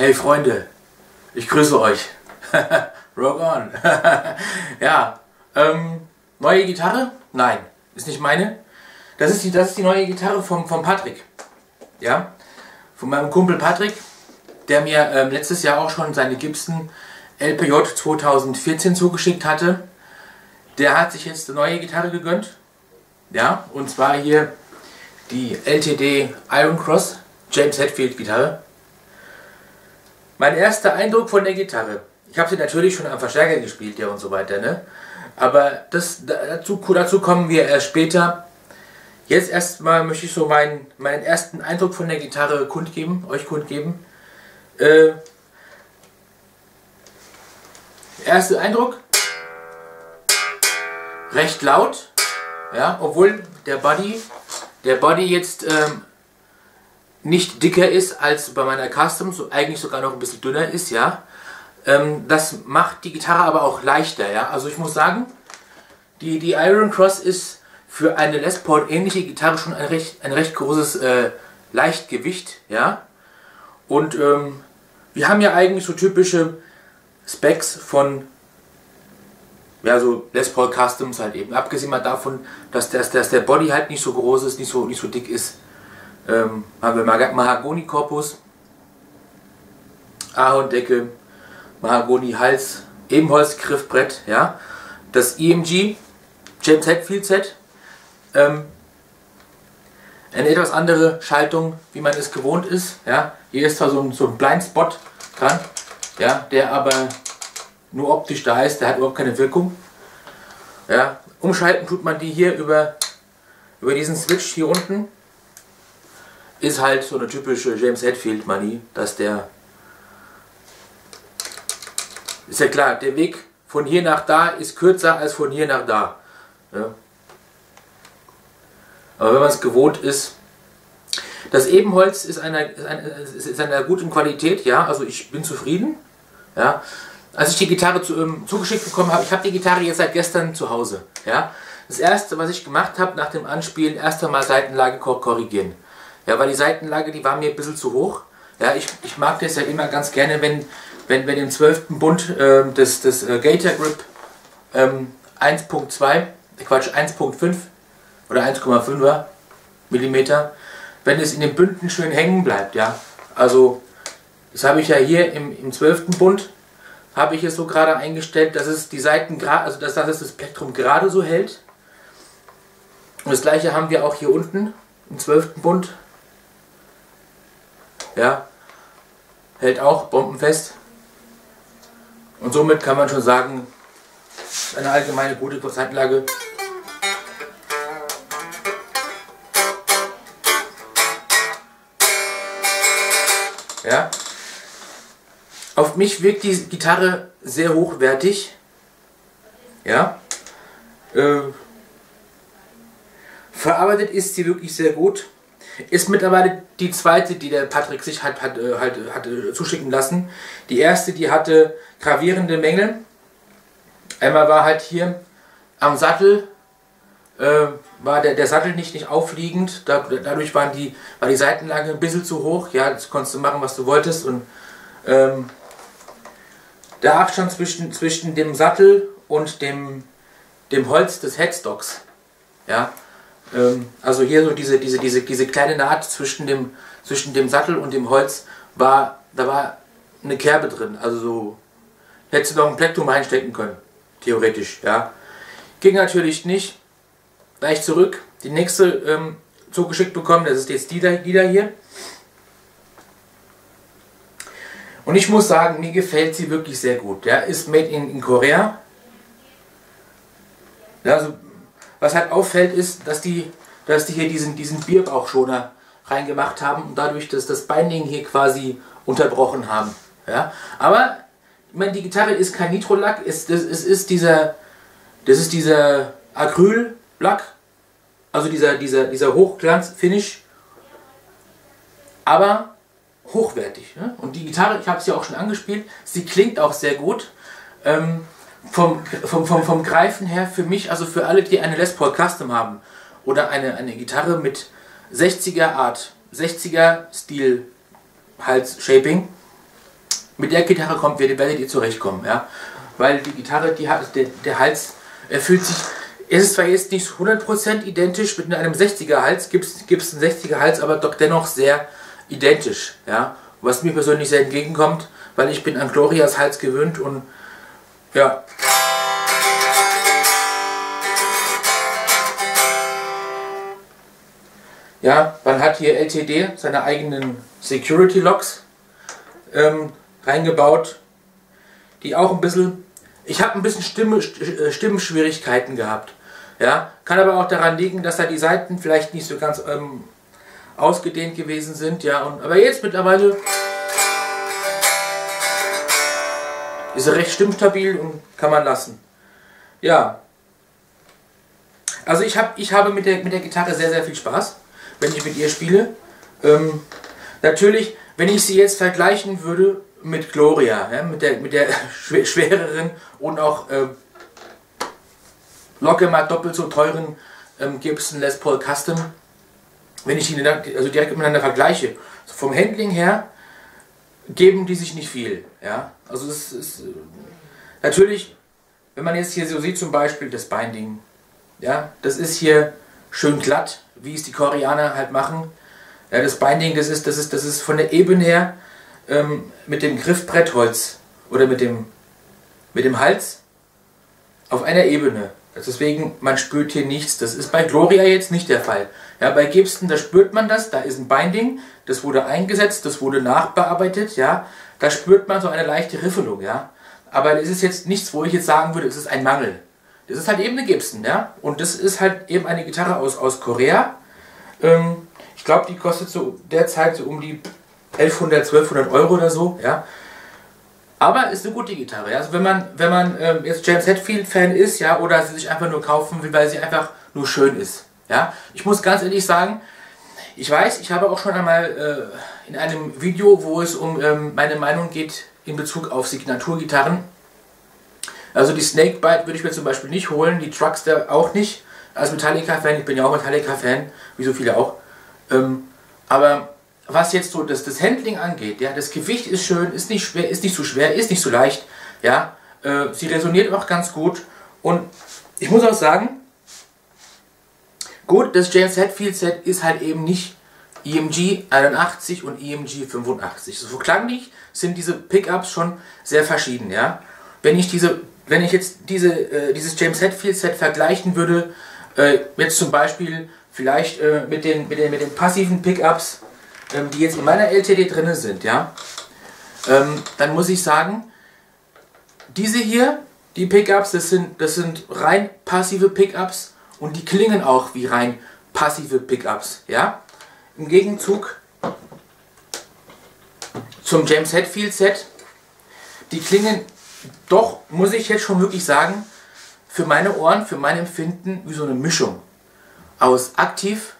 Hey Freunde, ich grüße euch. Rock on. ja, ähm, neue Gitarre? Nein, ist nicht meine. Das ist die, das ist die neue Gitarre vom, vom Patrick. Ja, von meinem Kumpel Patrick, der mir ähm, letztes Jahr auch schon seine Gibson LPJ 2014 zugeschickt hatte. Der hat sich jetzt eine neue Gitarre gegönnt. Ja, und zwar hier die LTD Iron Cross James Hetfield Gitarre. Mein erster Eindruck von der Gitarre. Ich habe sie natürlich schon am Verstärker gespielt, ja und so weiter, ne? Aber das, dazu, dazu kommen wir erst später. Jetzt erstmal möchte ich so meinen, meinen ersten Eindruck von der Gitarre kundgeben, euch kundgeben. Äh, erster Eindruck, recht laut, ja, obwohl der Body, der Body jetzt ähm, nicht dicker ist als bei meiner Custom, so eigentlich sogar noch ein bisschen dünner ist, ja. Ähm, das macht die Gitarre aber auch leichter, ja. Also ich muss sagen, die, die Iron Cross ist für eine Les Paul ähnliche Gitarre schon ein recht, ein recht großes äh, Leichtgewicht, ja. Und ähm, wir haben ja eigentlich so typische Specs von ja, so Les Paul Customs halt eben. Abgesehen mal davon, dass, dass, dass der Body halt nicht so groß ist, nicht so, nicht so dick ist. Ähm, haben wir Mahagoni-Korpus, Ahorndecke, Mahagoni-Hals, Ebenholz-Griffbrett, ja. Das EMG, James Hetfield Set, ähm, eine etwas andere Schaltung, wie man es gewohnt ist, ja. Hier ist zwar so ein, so ein Blindspot dran, ja, der aber nur optisch da ist, der hat überhaupt keine Wirkung. Ja, umschalten tut man die hier über, über diesen Switch hier unten ist halt so eine typische James Hetfield Manie, dass der ist ja klar, der Weg von hier nach da ist kürzer als von hier nach da. Ja. Aber wenn man es gewohnt ist, das Ebenholz ist einer, ist einer, ist einer guten Qualität, ja, also ich bin zufrieden. Ja. Als ich die Gitarre zu, ähm, zugeschickt bekommen habe, ich habe die Gitarre jetzt seit gestern zu Hause. Ja. Das erste, was ich gemacht habe nach dem Anspielen, erst einmal Seitenlage korrigieren. Ja, weil die Seitenlage, die war mir ein bisschen zu hoch. Ja, ich, ich mag das ja immer ganz gerne, wenn, wenn, wenn im 12. Bund äh, das, das äh, Gator Grip ähm, 1.2, Quatsch, 1.5 oder 1,5er Millimeter, wenn es in den Bünden schön hängen bleibt, ja. Also, das habe ich ja hier im, im 12. Bund, habe ich es so gerade eingestellt, dass es die Seiten gerade, also dass, dass es das Plektrum gerade so hält. Und das gleiche haben wir auch hier unten im 12. Bund. Ja, hält auch bombenfest. Und somit kann man schon sagen, eine allgemeine gute Kurzhantlage. Ja. Auf mich wirkt die Gitarre sehr hochwertig. Ja. Äh, verarbeitet ist sie wirklich sehr gut. Ist mittlerweile die zweite, die der Patrick sich hat, hat, äh, hat, hat zuschicken lassen. Die erste, die hatte gravierende Mängel. Einmal war halt hier am Sattel, äh, war der, der Sattel nicht, nicht aufliegend. Da, dadurch waren die, war die Seitenlage ein bisschen zu hoch. Ja, das konntest du machen, was du wolltest. Und ähm, der Abstand zwischen, zwischen dem Sattel und dem, dem Holz des Headstocks. Ja, ähm, also hier so diese, diese, diese, diese kleine Naht zwischen dem, zwischen dem Sattel und dem Holz war, da war eine Kerbe drin. Also so, hättest du noch ein Plektrum einstecken können. Theoretisch, ja. Ging natürlich nicht. Gleich zurück. Die nächste ähm, zugeschickt bekommen, das ist jetzt die da, die da hier. Und ich muss sagen, mir gefällt sie wirklich sehr gut. Ja, ist made in, in Korea. Also was halt auffällt, ist, dass die, dass die hier diesen, diesen Bierbauchschoner reingemacht haben und dadurch dass das Binding hier quasi unterbrochen haben. Ja? Aber ich meine, die Gitarre ist kein Nitrolack, es, es, es ist dieser, das ist dieser Acryllack, also dieser, dieser, dieser Hochglanz-Finish, aber hochwertig. Ne? Und die Gitarre, ich habe sie auch schon angespielt, sie klingt auch sehr gut. Ähm, vom, vom, vom, vom Greifen her für mich, also für alle, die eine Les Paul Custom haben oder eine, eine Gitarre mit 60er Art, 60er Stil Hals Shaping, mit der Gitarre kommt, werdet ihr zurechtkommen, ja. Weil die Gitarre, die der, der Hals, er fühlt sich, es ist zwar jetzt nicht 100% identisch, mit einem 60er Hals gibt es einen 60er Hals, aber doch dennoch sehr identisch, ja. Was mir persönlich sehr entgegenkommt, weil ich bin an Glorias Hals gewöhnt und ja. Ja, man hat hier LTD, seine eigenen Security Locks ähm, reingebaut, die auch ein bisschen, ich habe ein bisschen Stimme, äh, Stimmenschwierigkeiten gehabt. Ja, kann aber auch daran liegen, dass da die Seiten vielleicht nicht so ganz ähm, ausgedehnt gewesen sind. Ja, und, aber jetzt mittlerweile ist recht stimmstabil und kann man lassen. Ja, also ich, hab, ich habe mit der, mit der Gitarre sehr, sehr viel Spaß, wenn ich mit ihr spiele. Ähm, natürlich, wenn ich sie jetzt vergleichen würde mit Gloria, ja, mit, der, mit der schwereren und auch äh, locker mal doppelt so teuren ähm, Gibson Les Paul Custom, wenn ich die also direkt miteinander vergleiche, so vom Handling her geben die sich nicht viel. Ja? Also es ist natürlich, wenn man jetzt hier so sieht zum Beispiel das Binding, ja, das ist hier schön glatt, wie es die Koreaner halt machen. Ja, das Binding, das ist, das ist, das ist von der Ebene her ähm, mit dem Griffbrettholz oder mit dem, mit dem Hals auf einer Ebene. Deswegen, man spürt hier nichts. Das ist bei Gloria jetzt nicht der Fall. Ja, bei Gibson, da spürt man das, da ist ein Binding, das wurde eingesetzt, das wurde nachbearbeitet, ja. Da spürt man so eine leichte Riffelung, ja. Aber das ist jetzt nichts, wo ich jetzt sagen würde, es ist ein Mangel. Das ist halt eben eine Gibson, ja. Und das ist halt eben eine Gitarre aus, aus Korea. Ähm, ich glaube, die kostet so derzeit so um die 1100, 1200 Euro oder so, ja. Aber ist eine gute Gitarre. Also wenn man, wenn man ähm, jetzt James Hetfield-Fan ist, ja, oder sie sich einfach nur kaufen will, weil sie einfach nur schön ist. Ja, ich muss ganz ehrlich sagen, ich weiß, ich habe auch schon einmal äh, in einem Video, wo es um ähm, meine Meinung geht in Bezug auf Signaturgitarren. Also die Snakebite würde ich mir zum Beispiel nicht holen, die Truckster auch nicht. Als Metallica-Fan, ich bin ja auch Metallica-Fan, wie so viele auch. Ähm, aber was jetzt so das, das Handling angeht, ja, das Gewicht ist schön, ist nicht schwer, ist nicht zu so schwer, ist nicht so leicht, ja, äh, sie resoniert auch ganz gut und ich muss auch sagen, gut, das James Hetfield Set ist halt eben nicht EMG 81 und EMG 85. So klanglich sind diese Pickups schon sehr verschieden, ja. Wenn ich diese, wenn ich jetzt diese, äh, dieses James Hetfield Set vergleichen würde, äh, jetzt zum Beispiel vielleicht äh, mit, den, mit, den, mit den passiven Pickups ähm, die jetzt in meiner LTD drin sind, ja, ähm, dann muss ich sagen, diese hier, die Pickups, das sind, das sind rein passive Pickups und die klingen auch wie rein passive Pickups, ja. Im Gegenzug zum James Hetfield Set, die klingen doch, muss ich jetzt schon wirklich sagen, für meine Ohren, für mein Empfinden wie so eine Mischung aus aktiv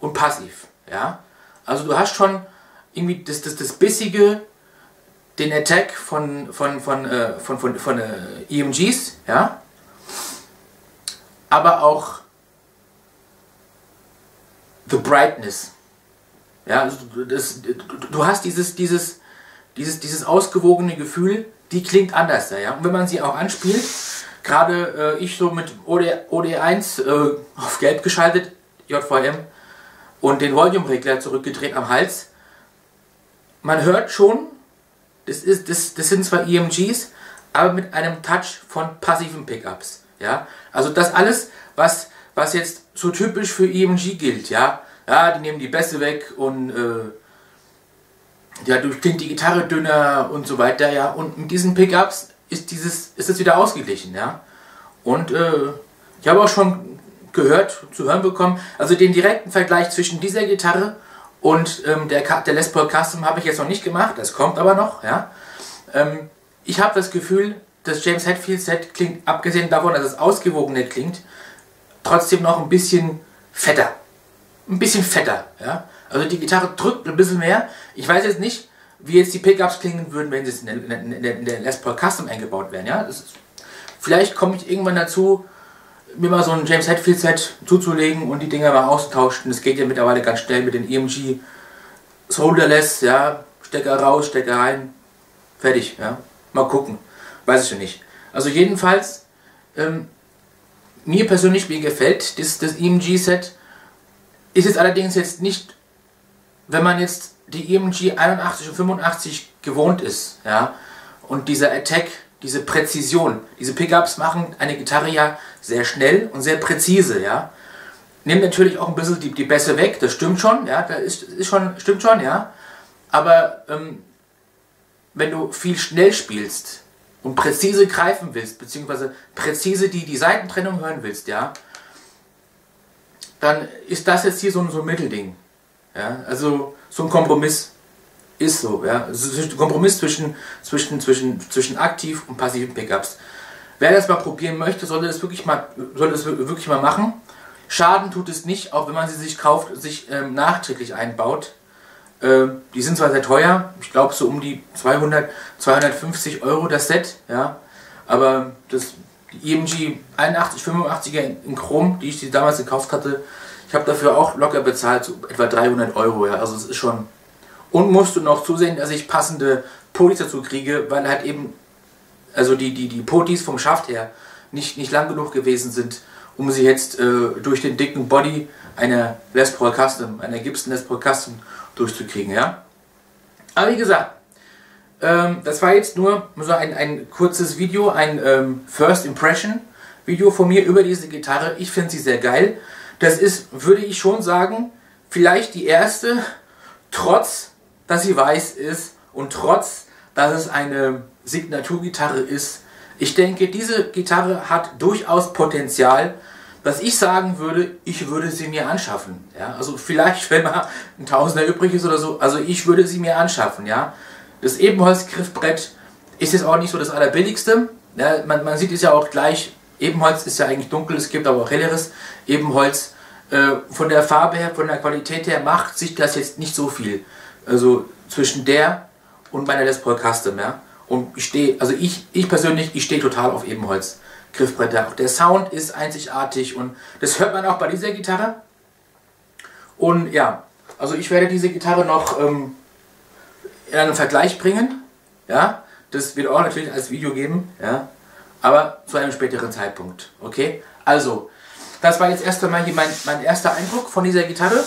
und passiv, ja. Also du hast schon irgendwie das, das, das Bissige, den Attack von, von, von, äh, von, von, von äh, EMGs, ja. Aber auch The Brightness. Ja, also das, du hast dieses, dieses, dieses, dieses ausgewogene Gefühl, die klingt anders. Ja? Und wenn man sie auch anspielt, gerade äh, ich so mit OD, OD1 äh, auf gelb geschaltet, JVM, und den Volume-Regler zurückgedreht am Hals. Man hört schon, das, ist, das, das sind zwar EMGs, aber mit einem Touch von passiven Pickups. Ja? Also das alles, was, was jetzt so typisch für EMG gilt, ja, ja, die nehmen die Bässe weg und äh, ja, klingt die Gitarre dünner und so weiter, ja. Und mit diesen Pickups ist dieses, ist es wieder ausgeglichen, ja. Und äh, ich habe auch schon gehört, zu hören bekommen. Also den direkten Vergleich zwischen dieser Gitarre und ähm, der, der Les Paul Custom habe ich jetzt noch nicht gemacht, das kommt aber noch. Ja. Ähm, ich habe das Gefühl, das James Hetfield Set klingt, abgesehen davon, dass es ausgewogener klingt, trotzdem noch ein bisschen fetter. Ein bisschen fetter. Ja. Also die Gitarre drückt ein bisschen mehr. Ich weiß jetzt nicht, wie jetzt die Pickups klingen würden, wenn sie in der, in der, in der Les Paul Custom eingebaut werden. Ja. Ist, vielleicht komme ich irgendwann dazu, mir mal so ein James Hetfield Set zuzulegen und die Dinger mal auszutauschen. Das geht ja mittlerweile ganz schnell mit den EMG Solderless, ja, Stecker raus, Stecker rein, Fertig, ja. Mal gucken. Weiß ich ja nicht. Also jedenfalls, ähm, mir persönlich, mir gefällt das, das EMG-Set. Ist es allerdings jetzt nicht, wenn man jetzt die EMG 81 und 85 gewohnt ist, ja, und dieser Attack, diese Präzision, diese Pickups machen eine Gitarre ja sehr schnell und sehr präzise, ja. Nimmt natürlich auch ein bisschen die, die Bässe weg, das stimmt schon, ja, das ist, ist schon, stimmt schon, ja. Aber ähm, wenn du viel schnell spielst und präzise greifen willst, beziehungsweise präzise die, die Seitentrennung hören willst, ja, dann ist das jetzt hier so ein, so ein Mittelding. Ja, also so ein Kompromiss ist so, ja. ein Kompromiss zwischen, zwischen, zwischen, zwischen aktiv und passiven Pickups. Wer das mal probieren möchte, sollte es wirklich mal, sollte es wirklich mal machen. Schaden tut es nicht, auch wenn man sie sich kauft, sich ähm, nachträglich einbaut. Ähm, die sind zwar sehr teuer, ich glaube so um die 200, 250 Euro das Set, ja, aber das die EMG 81, 85er in Chrom, die ich damals gekauft hatte, ich habe dafür auch locker bezahlt, so etwa 300 Euro, ja, also es ist schon... Und musst du noch zusehen, dass ich passende Potis dazu kriege, weil halt eben, also die, die, die Potis vom Schaft her nicht, nicht lang genug gewesen sind, um sie jetzt äh, durch den dicken Body einer Les Paul Custom, einer Gibson Les Paul Custom durchzukriegen, ja. Aber wie gesagt, ähm, das war jetzt nur so ein, ein kurzes Video, ein ähm, First Impression Video von mir über diese Gitarre. Ich finde sie sehr geil. Das ist, würde ich schon sagen, vielleicht die erste, trotz, dass sie weiß ist und trotz, dass es eine Signaturgitarre ist. Ich denke, diese Gitarre hat durchaus Potenzial, was ich sagen würde, ich würde sie mir anschaffen. Ja? Also vielleicht, wenn mal ein Tausender übrig ist oder so, also ich würde sie mir anschaffen. Ja? Das Ebenholz-Griffbrett ist jetzt auch nicht so das allerbilligste. Ja, man, man sieht es ja auch gleich, Ebenholz ist ja eigentlich dunkel, es gibt aber auch helleres Ebenholz. Äh, von der Farbe her, von der Qualität her macht sich das jetzt nicht so viel. Also zwischen der und meiner Les Custom. Ja? Und ich stehe, also ich, ich persönlich, ich stehe total auf Ebenholz. Griffbretter. Der Sound ist einzigartig und das hört man auch bei dieser Gitarre. Und ja, also ich werde diese Gitarre noch ähm, in einen Vergleich bringen. Ja, das wird auch natürlich als Video geben. Ja, aber zu einem späteren Zeitpunkt. Okay, also das war jetzt erst einmal hier mein, mein erster Eindruck von dieser Gitarre.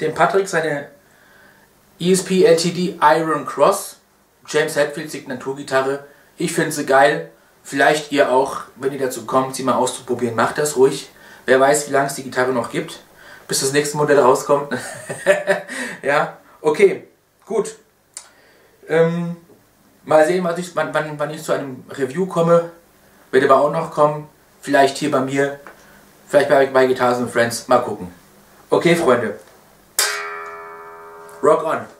Dem Patrick seine ESP LTD Iron Cross James Hetfield Signaturgitarre. Ich finde sie geil. Vielleicht ihr auch, wenn ihr dazu kommt, sie mal auszuprobieren, macht das ruhig. Wer weiß, wie lange es die Gitarre noch gibt, bis das nächste Modell rauskommt. ja, okay, gut. Ähm, mal sehen, was ich, wann, wann, wann ich zu einem Review komme. Wird aber auch noch kommen. Vielleicht hier bei mir, vielleicht bei, bei Guitars and Friends. Mal gucken. Okay, Freunde. Rock on.